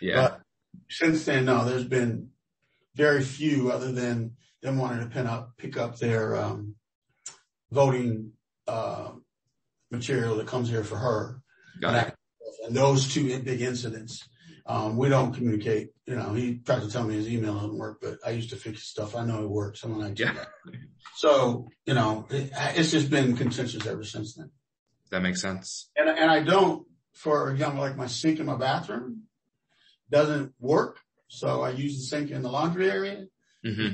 Yeah. But since then, no, there's been very few other than them wanting to pin up, pick up their um, voting uh, material that comes here for her. Got and, it. And those two big incidents, um, we don't communicate. You know, he tried to tell me his email doesn't work, but I used to fix his stuff. I know it works. I'm like, Yeah. So, you know, it, it's just been contentious ever since then. That makes sense. And, and I don't, for example, like my sink in my bathroom doesn't work. So I use the sink in the laundry area. hmm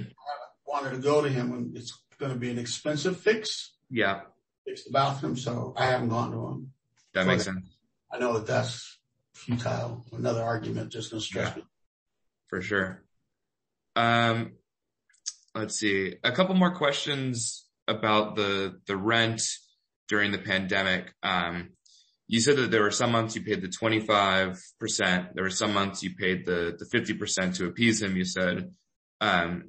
Wanted to go to him when it's going to be an expensive fix, Yeah. fix the bathroom. So I haven't gone to him. That So makes that- sense I know that that's futile. Another argument just going to stress Yeah. me. for sure. Um, let's see. A couple more questions about the, the rent during the pandemic. Um, you said that there were some months you paid the 25%. There were some months you paid the, the 50% to appease him, you said. Um,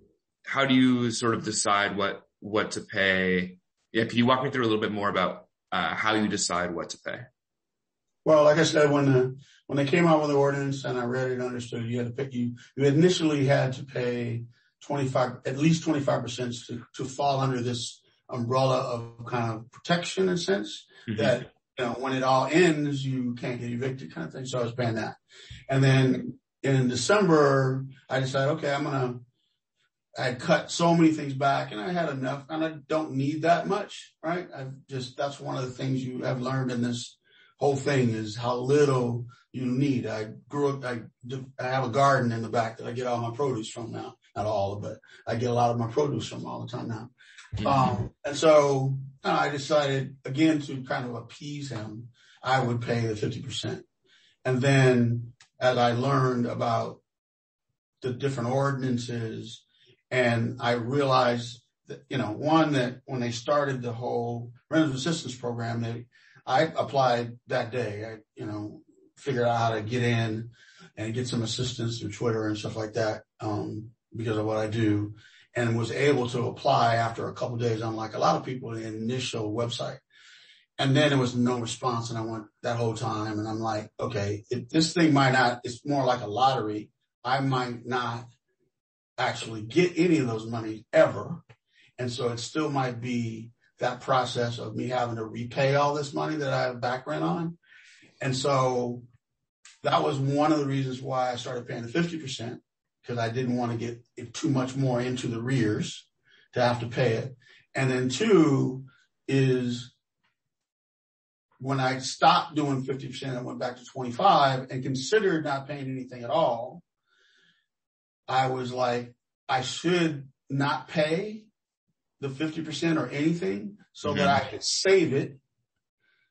how do you sort of decide what, what to pay? Yeah. Can you walk me through a little bit more about, uh, how you decide what to pay? Well, like I said, when the, when they came out with the ordinance and I read it and understood, you had to pay, you, you initially had to pay 25, at least 25% to, to fall under this umbrella of kind of protection in a sense that, you know, when it all ends, you can't get evicted kind of thing. So I was paying that. And then in December, I decided, okay, I'm going to, I cut so many things back and I had enough and I don't need that much, right? I've just, that's one of the things you have learned in this whole thing is how little you need. I grew up, I, I have a garden in the back that I get all my produce from now. Not all of it. I get a lot of my produce from all the time now. Um, and so uh, I decided again to kind of appease him, I would pay the 50%. And then as I learned about the different ordinances and I realized that, you know, one that when they started the whole rental assistance program, they, I applied that day. I, you know, figured out how to get in and get some assistance through Twitter and stuff like that, um, because of what I do and was able to apply after a couple days, unlike a lot of people in the initial website. And then there was no response and I went that whole time and I'm like, okay, if this thing might not, it's more like a lottery. I might not actually get any of those money ever. And so it still might be that process of me having to repay all this money that I have background on. And so that was one of the reasons why I started paying the 50% because I didn't want to get it too much more into the rears to have to pay it. And then two is when I stopped doing 50%, and went back to 25 and considered not paying anything at all. I was like, I should not pay the 50% or anything so that mm-hmm. I could save it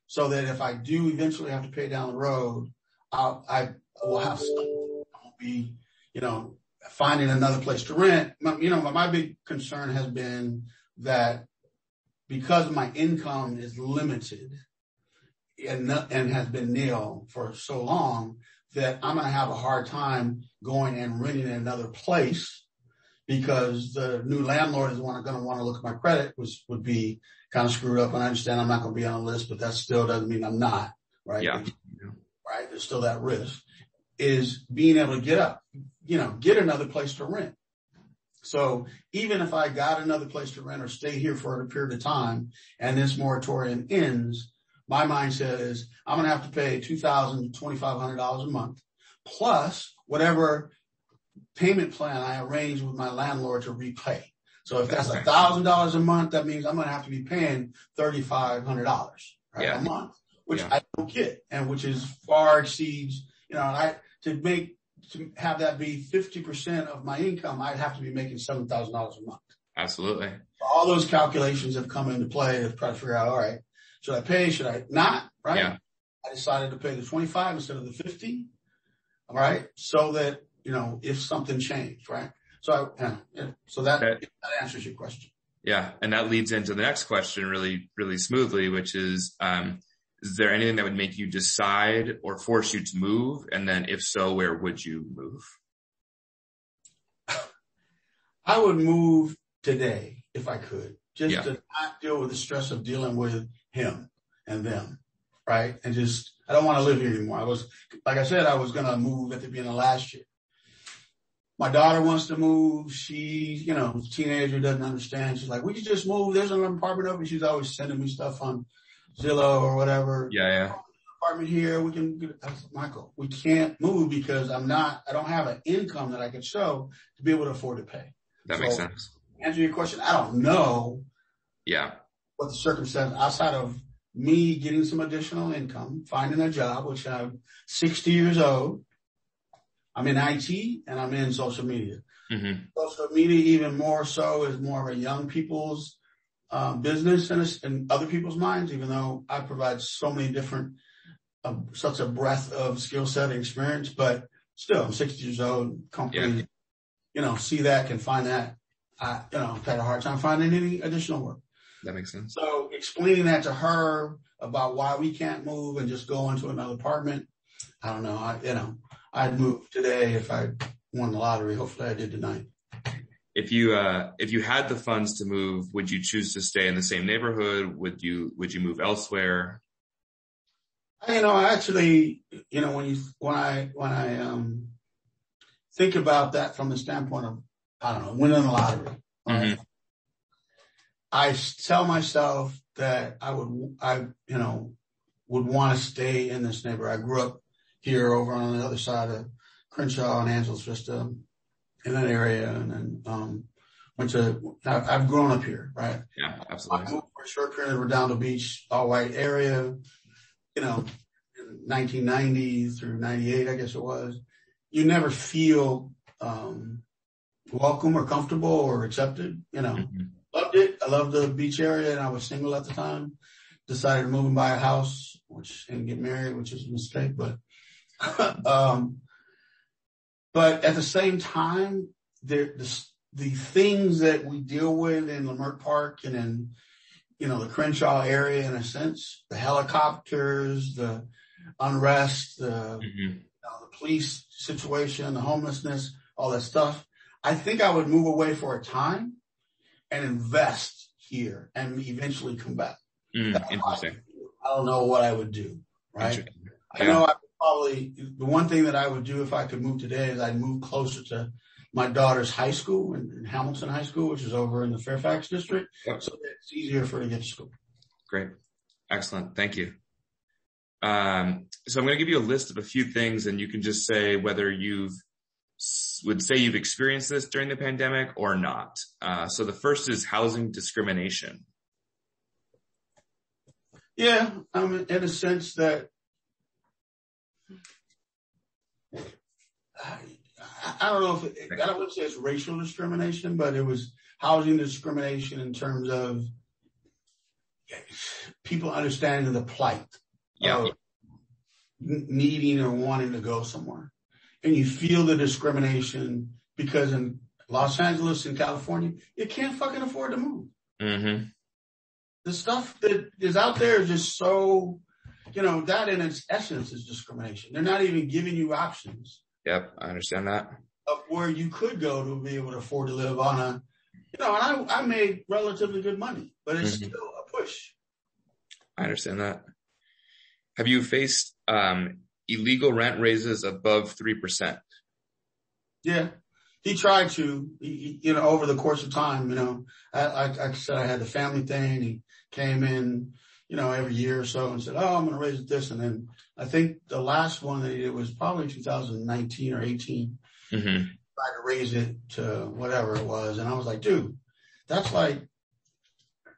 so that if I do eventually have to pay down the road, I'll, I will have some, I won't be, you know, finding another place to rent. You know, my big concern has been that because my income is limited and, and has been nil for so long that I'm going to have a hard time going and renting another place because the new landlord is going to want to look at my credit, which would be kind of screwed up. And I understand I'm not going to be on the list, but that still doesn't mean I'm not, right? Yeah. Right. There's still that risk is being able to get up, you know, get another place to rent. So even if I got another place to rent or stay here for a period of time and this moratorium ends, my mindset is I'm going to have to pay $2,000, $2,500 a month plus whatever payment plan I arrange with my landlord to repay. So if that's a thousand dollars a month, that means I'm going to have to be paying $3,500 right, Yeah. a month, which Yeah. I don't get and which is far exceeds, you know, I, to make, to have that be 50% of my income, I'd have to be making $7,000 a month. Absolutely. All those calculations have come into play to try to figure out, all right, should I pay? Should I not? Right. Yeah. I decided to pay the 25 instead of the 50. All right. So that, you know, if something changed, right? So I, yeah, yeah. so that, Okay. that answers your question. Yeah. And that leads into the next question really, really smoothly, which is, um, is there anything that would make you decide or force you to move? And then if so, where would you move? I would move today if I could, just Yeah. to not deal with the stress of dealing with him and them, right? And just, I don't want to live here anymore. I was, like I said, I was going to move at the beginning of last year. My daughter wants to move. She, you know, teenager doesn't understand. She's like, we could just move. There's an apartment over. She's always sending me stuff on Zillow or whatever. Yeah, yeah. Apartment here. We can get Michael, we can't move because I'm not, I don't have an income that I can show to be able to afford to pay. That so, makes sense. Answer your question. I don't know. Yeah. What the circumstance outside of me getting some additional income, finding a job, which I'm 60 years old. I'm in IT and I'm in social media. Mm-hmm. Social media, even more so, is more of a young people's um, business in, in, other people's minds, even though I provide so many different, uh, such a breadth of skill set and experience. But still, I'm 60 years old, company, yeah. you know, see that, can find that. I, you know, had a hard time finding any additional work. That makes sense. So explaining that to her about why we can't move and just go into another apartment. I don't know. I, you know, I'd move today if I won the lottery. Hopefully I did tonight. If you, uh, if you had the funds to move, would you choose to stay in the same neighborhood? Would you, would you move elsewhere? You know, I actually, you know, when you, when I, when I, um, think about that from the standpoint of, I don't know, winning the lottery, mm-hmm. I tell myself that I would, I, you know, would want to stay in this neighborhood. I grew up here over on the other side of Crenshaw and Angeles Vista in that area. And then, um, went to, I've grown up here, right? Yeah, absolutely. I moved for a short period to Redondo Beach, all white area, you know, 1990 through 98, I guess it was. You never feel, um, welcome or comfortable or accepted, you know. Mm-hmm loved it. I loved the beach area and I was single at the time. Decided to move and buy a house, which and get married, which is a mistake, but, um, but at the same time, there, the, the things that we deal with in Leimert Park and in, you know, the Crenshaw area in a sense, the helicopters, the unrest, the, mm-hmm. you know, the police situation, the homelessness, all that stuff. I think I would move away for a time and invest here and eventually come back. Mm, interesting. I, I, don't know what I would do, right? I know I probably, the one thing that I would do if I could move today is I'd move closer to my daughter's high school in, in Hamilton High School, which is over in the Fairfax district. Yep. So it's easier for her to get to school. Great. Excellent. Thank you. Um, so I'm going to give you a list of a few things and you can just say whether you've would say you've experienced this during the pandemic or not. Uh, so the first is housing discrimination. Yeah, um, in a sense that I, I don't know if it, I don't say it's racial discrimination, but it was housing discrimination in terms of people understanding the plight yeah. of needing or wanting to go somewhere and you feel the discrimination because in Los Angeles and California, you can't fucking afford to move. Mm-hmm. The stuff that is out there is just so, you know, that in its essence is discrimination. They're not even giving you options. Yep, I understand that. Of where you could go to be able to afford to live on a, you know, and I, I made relatively good money, but it's mm-hmm. still a push. I understand that. Have you faced um, illegal rent raises above 3%. Yeah. He tried to, he, you know, over the course of time, you know, I, I, I said I had the family thing. He came in, you know, every year or so and said, Oh, I'm going to raise this. And then I think the last one that he did was probably 2019 or 18. Mm-hmm. Tried to raise it to whatever it was. And I was like, dude, that's like,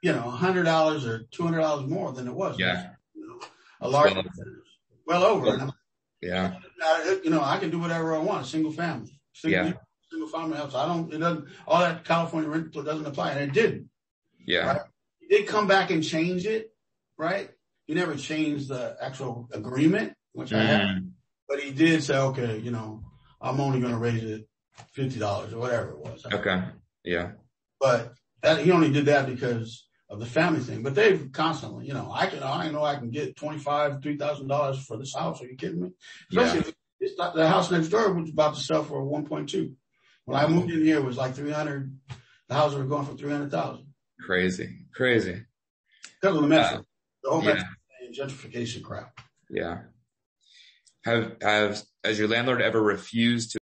you know, a hundred dollars or two hundred dollars more than it was. Yeah. You know, a large, well, well over. Well, yeah. You know, I can do whatever I want, single family. Single, yeah. Single family house. I don't, it doesn't, all that California rent doesn't apply. And it didn't. Yeah. Right? Come back and change it, right? He never changed the actual agreement, which mm. I had. Mm-hmm. But he did say, okay, you know, I'm only going to raise it $50 or whatever it was. Okay. Yeah. But that, he only did that because of the family thing, but they've constantly, you know, I can, I know I can get twenty-five, three thousand dollars for this house. Are you kidding me? Especially yeah. if it's not, the house next door was about to sell for 1.2. When I moved in here, it was like 300. The houses were going for 300,000. Crazy, crazy. Because of the metro, the whole gentrification crap. Yeah. Have have has your landlord ever refused to